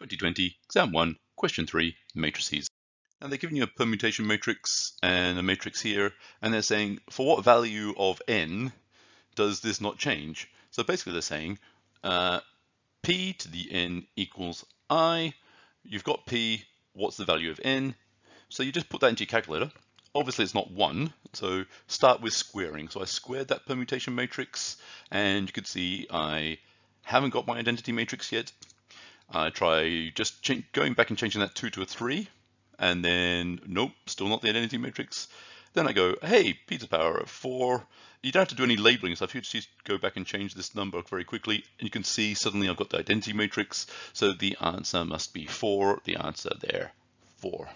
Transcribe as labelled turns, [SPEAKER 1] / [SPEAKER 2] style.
[SPEAKER 1] 2020, Exam 1, Question 3, Matrices. And they're giving you a permutation matrix and a matrix here, and they're saying, for what value of n does this not change? So basically they're saying, uh, p to the n equals i. You've got p, what's the value of n? So you just put that into your calculator. Obviously it's not one, so start with squaring. So I squared that permutation matrix, and you could see I haven't got my identity matrix yet, I try just going back and changing that 2 to a 3, and then nope, still not the identity matrix. Then I go, hey, p to the power of 4. You don't have to do any labeling stuff. You just go back and change this number very quickly, and you can see suddenly I've got the identity matrix. So the answer must be 4, the answer there, 4.